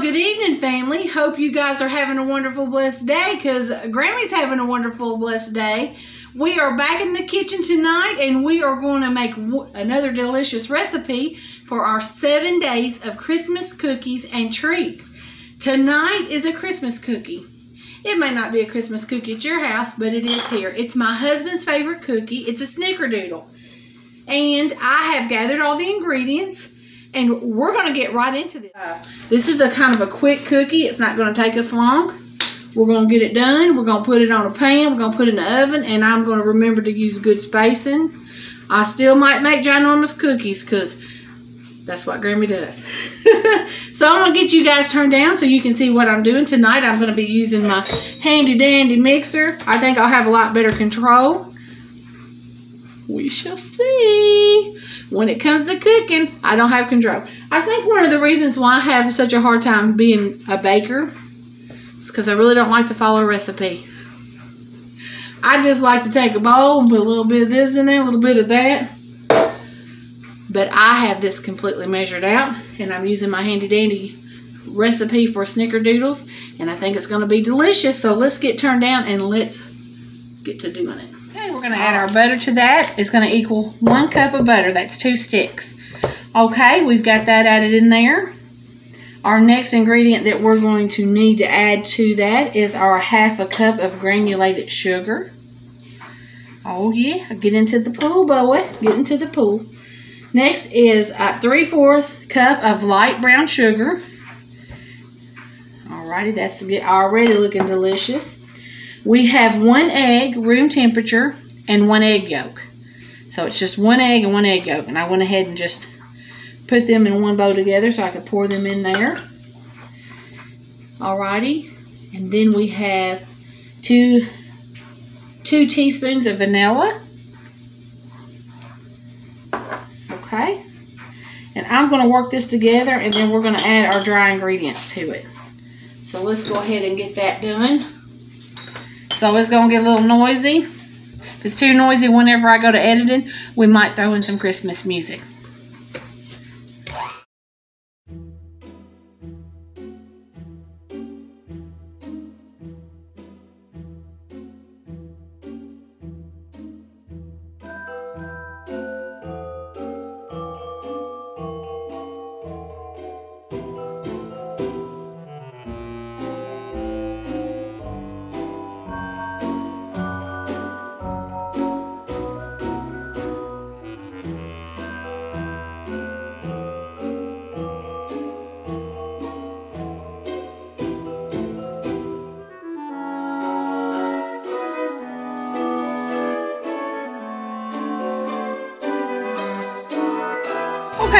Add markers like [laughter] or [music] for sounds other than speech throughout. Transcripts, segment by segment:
Good evening, family. Hope you guys are having a wonderful, blessed day because Grammy's having a wonderful, blessed day. We are back in the kitchen tonight and we are going to make another delicious recipe for our seven days of Christmas cookies and treats. Tonight is a Christmas cookie. It may not be a Christmas cookie at your house, but it is here. It's my husband's favorite cookie. It's a snickerdoodle. And I have gathered all the ingredients and we're going to get right into this. Uh, this is a kind of a quick cookie. It's not going to take us long. We're going to get it done. We're going to put it on a pan. We're going to put it in the oven. And I'm going to remember to use good spacing. I still might make ginormous cookies because that's what Grammy does. [laughs] so I'm going to get you guys turned down so you can see what I'm doing. Tonight I'm going to be using my handy dandy mixer. I think I'll have a lot better control. We shall see. When it comes to cooking, I don't have control. I think one of the reasons why I have such a hard time being a baker is because I really don't like to follow a recipe. I just like to take a bowl and put a little bit of this in there, a little bit of that. But I have this completely measured out, and I'm using my handy dandy recipe for snickerdoodles, and I think it's going to be delicious. So let's get turned down and let's get to doing it. We're going to add our butter to that. It's going to equal one cup of butter. That's two sticks. Okay, we've got that added in there. Our next ingredient that we're going to need to add to that is our half a cup of granulated sugar. Oh yeah, get into the pool, boy. Get into the pool. Next is a 3 4 cup of light brown sugar. Alrighty, that's already looking delicious. We have one egg, room temperature, and one egg yolk. So it's just one egg and one egg yolk. And I went ahead and just put them in one bowl together so I could pour them in there. Alrighty. And then we have two, two teaspoons of vanilla. Okay. And I'm going to work this together and then we're going to add our dry ingredients to it. So let's go ahead and get that done. So it's going to get a little noisy. If it's too noisy whenever I go to editing, we might throw in some Christmas music.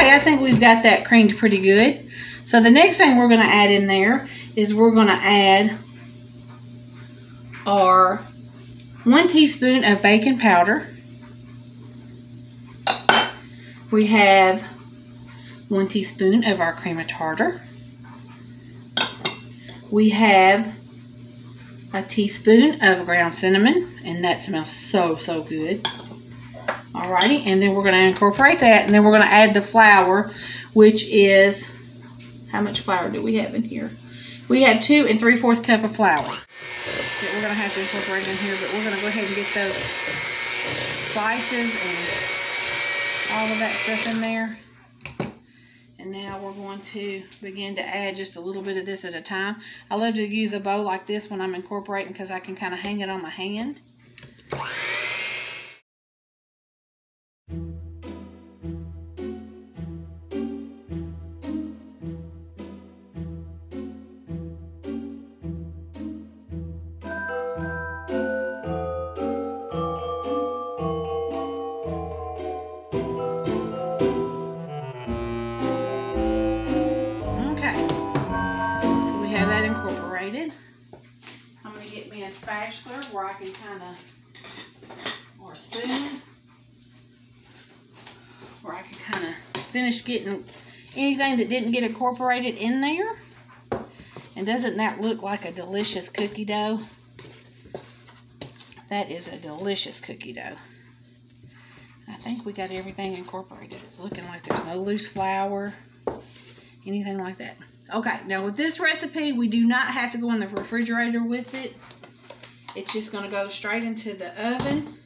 I think we've got that creamed pretty good. So the next thing we're going to add in there is we're going to add our one teaspoon of baking powder. We have one teaspoon of our cream of tartar. We have a teaspoon of ground cinnamon, and that smells so, so good. Alrighty, and then we're going to incorporate that, and then we're going to add the flour, which is, how much flour do we have in here? We have two and three-fourths cup of flour that we're going to have to incorporate in here, but we're going to go ahead and get those spices and all of that stuff in there. And now we're going to begin to add just a little bit of this at a time. I love to use a bowl like this when I'm incorporating because I can kind of hang it on my hand. Spatula where I can kind of, or a spoon, where I can kind of finish getting anything that didn't get incorporated in there. And doesn't that look like a delicious cookie dough? That is a delicious cookie dough. I think we got everything incorporated. It's looking like there's no loose flour, anything like that. Okay, now with this recipe, we do not have to go in the refrigerator with it. It's just going to go straight into the oven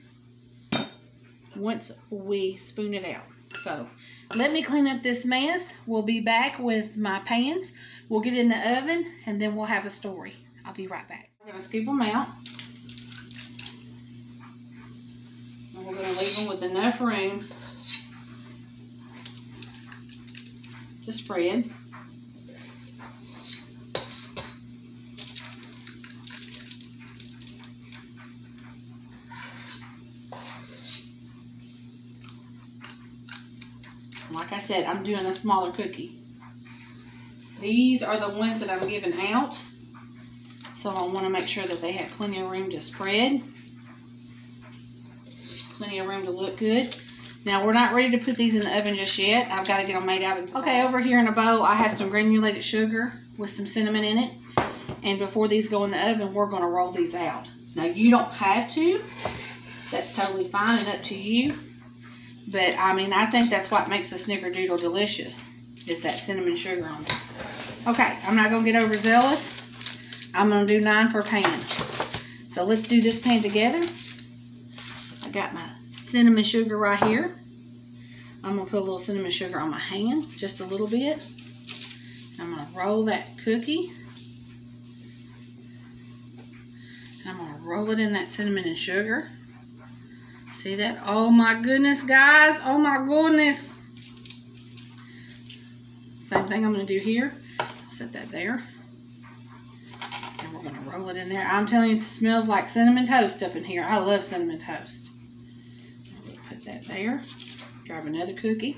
once we spoon it out. So let me clean up this mess. We'll be back with my pans. We'll get in the oven and then we'll have a story. I'll be right back. We're going to scoop them out. And we're going to leave them with enough room to spread. Said, I'm doing a smaller cookie. These are the ones that I'm giving out. So I want to make sure that they have plenty of room to spread. Plenty of room to look good. Now we're not ready to put these in the oven just yet. I've got to get them made out. Of okay, over here in a bowl I have some granulated sugar with some cinnamon in it. And before these go in the oven, we're going to roll these out. Now you don't have to. That's totally fine and up to you. But I mean, I think that's what makes a snickerdoodle delicious is that cinnamon sugar on it. Okay, I'm not going to get overzealous. I'm going to do nine per pan. So let's do this pan together. I got my cinnamon sugar right here. I'm going to put a little cinnamon sugar on my hand, just a little bit. I'm going to roll that cookie. I'm going to roll it in that cinnamon and sugar. See that? Oh my goodness, guys. Oh my goodness. Same thing I'm going to do here. I'll set that there. And we're going to roll it in there. I'm telling you, it smells like cinnamon toast up in here. I love cinnamon toast. Put that there. Grab another cookie.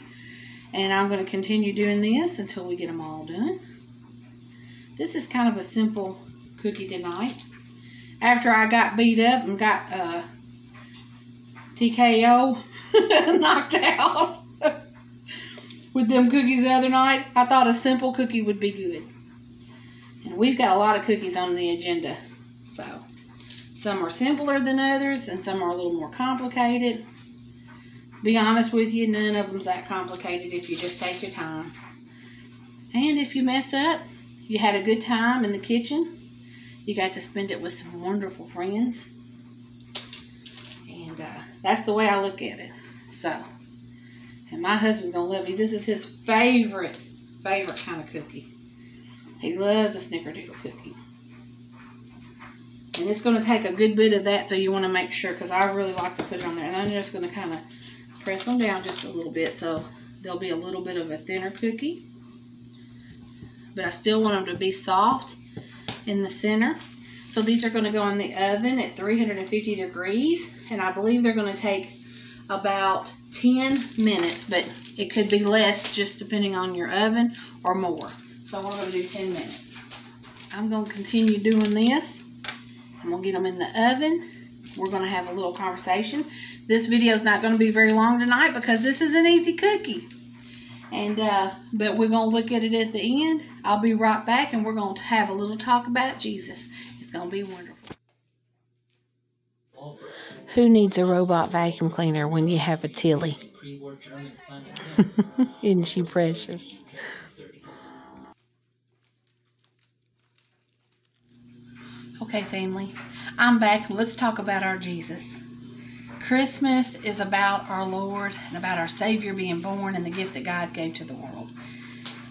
And I'm going to continue doing this until we get them all done. This is kind of a simple cookie tonight. After I got beat up and got uh, TKO [laughs] knocked out with them cookies the other night. I thought a simple cookie would be good. And we've got a lot of cookies on the agenda. So some are simpler than others and some are a little more complicated. Be honest with you, none of them's that complicated if you just take your time. And if you mess up, you had a good time in the kitchen. You got to spend it with some wonderful friends. That's the way I look at it. So, and my husband's going to love these. This is his favorite, favorite kind of cookie. He loves a snickerdoodle cookie. And it's going to take a good bit of that, so you want to make sure, because I really like to put it on there. And I'm just going to kind of press them down just a little bit, so there'll be a little bit of a thinner cookie. But I still want them to be soft in the center. So these are going to go in the oven at 350 degrees, and I believe they're going to take about 10 minutes, but it could be less just depending on your oven or more. So we're going to do 10 minutes. I'm going to continue doing this. I'm going to get them in the oven. We're going to have a little conversation. This video is not going to be very long tonight because this is an easy cookie. And, uh, but we're going to look at it at the end. I'll be right back and we're going to have a little talk about Jesus going to be wonderful. Who needs a robot vacuum cleaner when you have a Tilly? [laughs] Isn't she precious? Okay, family, I'm back. Let's talk about our Jesus. Christmas is about our Lord and about our Savior being born and the gift that God gave to the world.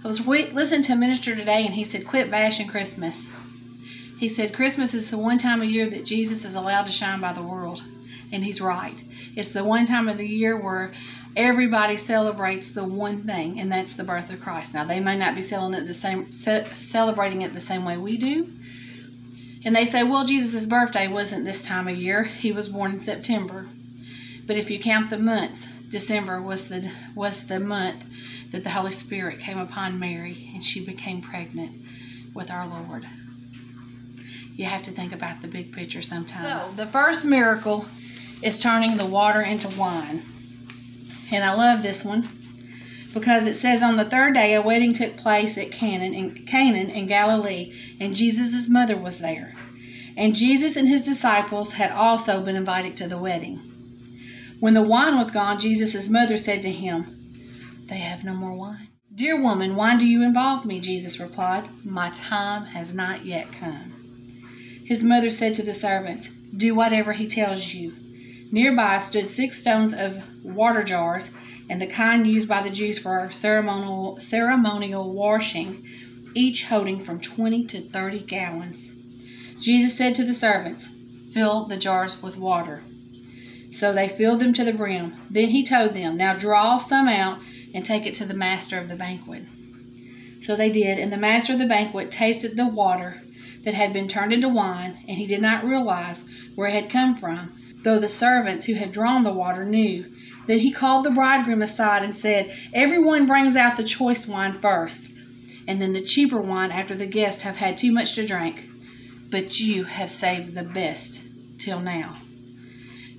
I was listening to a minister today and he said, Quit bashing Christmas. He said Christmas is the one time of year that Jesus is allowed to shine by the world. And he's right. It's the one time of the year where everybody celebrates the one thing, and that's the birth of Christ. Now, they may not be the same, celebrating it the same way we do. And they say, well, Jesus' birthday wasn't this time of year. He was born in September. But if you count the months, December was the was the month that the Holy Spirit came upon Mary and she became pregnant with our Lord you have to think about the big picture sometimes. So, the first miracle is turning the water into wine. And I love this one because it says on the third day a wedding took place at Canaan in Canaan in Galilee, and Jesus' mother was there. And Jesus and his disciples had also been invited to the wedding. When the wine was gone, Jesus' mother said to him, They have no more wine. Dear woman, why do you involve me? Jesus replied, My time has not yet come. His mother said to the servants, Do whatever he tells you. Nearby stood six stones of water jars, and the kind used by the Jews for ceremonial, ceremonial washing, each holding from 20 to 30 gallons. Jesus said to the servants, Fill the jars with water. So they filled them to the brim. Then he told them, Now draw some out and take it to the master of the banquet. So they did, and the master of the banquet tasted the water that had been turned into wine, and he did not realize where it had come from, though the servants who had drawn the water knew. Then he called the bridegroom aside and said, Everyone brings out the choice wine first, and then the cheaper wine after the guests have had too much to drink. But you have saved the best till now.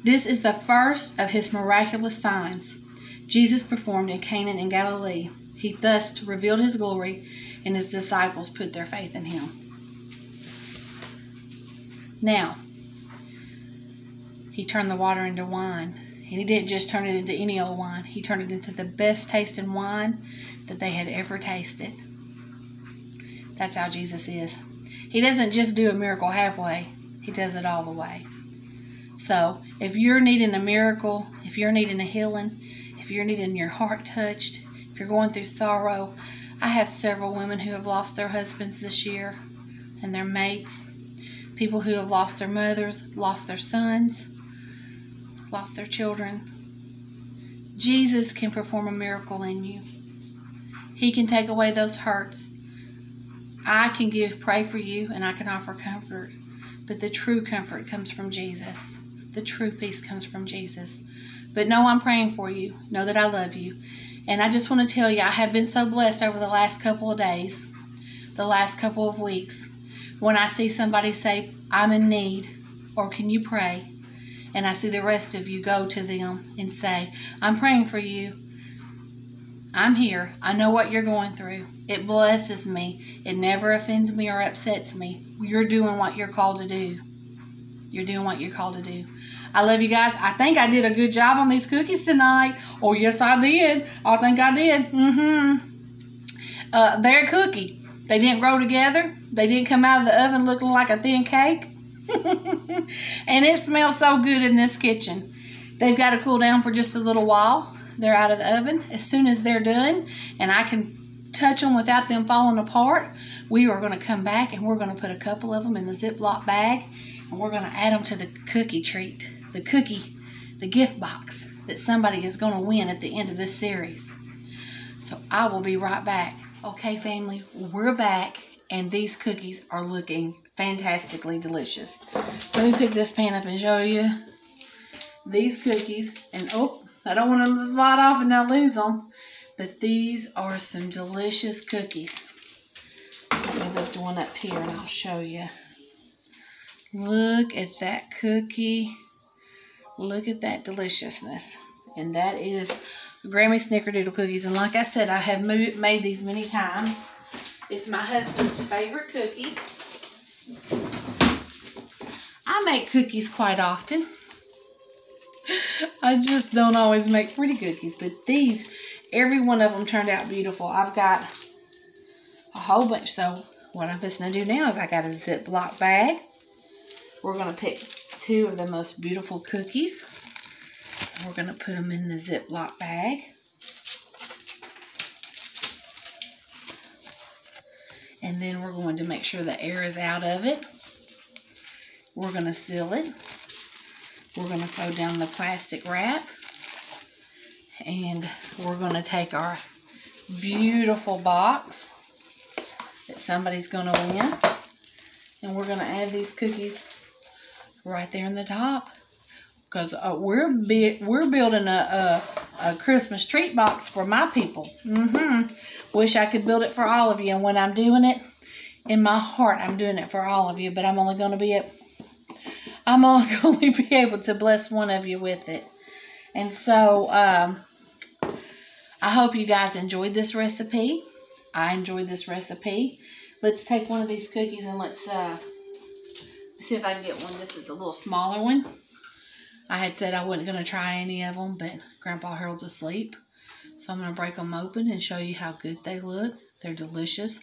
This is the first of his miraculous signs Jesus performed in Cana in Galilee. He thus revealed his glory, and his disciples put their faith in him. Now, he turned the water into wine. And he didn't just turn it into any old wine, he turned it into the best tasting wine that they had ever tasted. That's how Jesus is. He doesn't just do a miracle halfway, he does it all the way. So, if you're needing a miracle, if you're needing a healing, if you're needing your heart touched, if you're going through sorrow, I have several women who have lost their husbands this year and their mates, people who have lost their mothers, lost their sons, lost their children. Jesus can perform a miracle in you. He can take away those hurts. I can give pray for you and I can offer comfort, but the true comfort comes from Jesus. The true peace comes from Jesus. But know I'm praying for you. Know that I love you. And I just want to tell you, I have been so blessed over the last couple of days, the last couple of weeks, when I see somebody say, I'm in need, or can you pray? And I see the rest of you go to them and say, I'm praying for you. I'm here. I know what you're going through. It blesses me. It never offends me or upsets me. You're doing what you're called to do. You're doing what you're called to do. I love you guys. I think I did a good job on these cookies tonight. Oh, yes, I did. I think I did. Mm-hmm. Uh, they're cookie. They didn't grow together. They didn't come out of the oven looking like a thin cake. [laughs] and it smells so good in this kitchen. They've got to cool down for just a little while. They're out of the oven. As soon as they're done and I can touch them without them falling apart, we are going to come back and we're going to put a couple of them in the Ziploc bag and we're going to add them to the cookie treat the cookie, the gift box that somebody is going to win at the end of this series. So I will be right back. Okay, family, we're back, and these cookies are looking fantastically delicious. Let me pick this pan up and show you these cookies. And oh, I don't want them to slide off and I lose them. But these are some delicious cookies. Let me lift one up here and I'll show you. Look at that cookie. Look at that deliciousness. And that is Grammy Snickerdoodle cookies. And like I said, I have made these many times. It's my husband's favorite cookie. I make cookies quite often. I just don't always make pretty cookies. But these, every one of them turned out beautiful. I've got a whole bunch. So what I'm fixing to do now is I got a Ziploc bag. We're going to pick two of the most beautiful cookies. We're going to put them in the Ziploc bag. And then we're going to make sure the air is out of it. We're going to seal it. We're going to throw down the plastic wrap. And we're going to take our beautiful box that somebody's going to win. And we're going to add these cookies right there in the top because uh, we're we're building a, a, a Christmas treat box for my people. Mm-hmm. Wish I could build it for all of you. And when I'm doing it, in my heart, I'm doing it for all of you. But I'm only going to be at, I'm only [laughs] going to be able to bless one of you with it. And so, um, I hope you guys enjoyed this recipe. I enjoyed this recipe. Let's take one of these cookies and let's uh, see if I can get one. This is a little smaller one. I had said I wasn't going to try any of them, but Grandpa Harold's asleep. So I'm going to break them open and show you how good they look. They're delicious.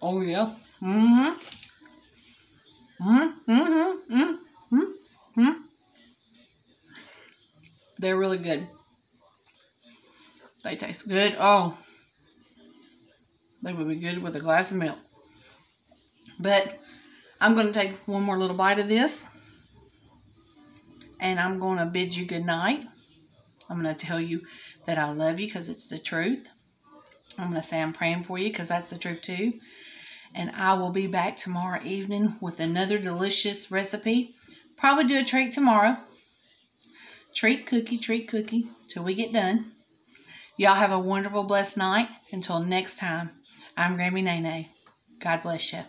Oh, yeah. Mm-hmm. Mm-hmm. Mm-hmm. Mm-hmm. Mm-hmm. They're really good. They taste good. Oh, they would be good with a glass of milk. But I'm going to take one more little bite of this. And I'm going to bid you good night. I'm going to tell you that I love you because it's the truth. I'm going to say I'm praying for you because that's the truth too. And I will be back tomorrow evening with another delicious recipe. Probably do a treat tomorrow. Treat cookie, treat cookie till we get done. Y'all have a wonderful, blessed night. Until next time, I'm Grammy Nae Nae. God bless you.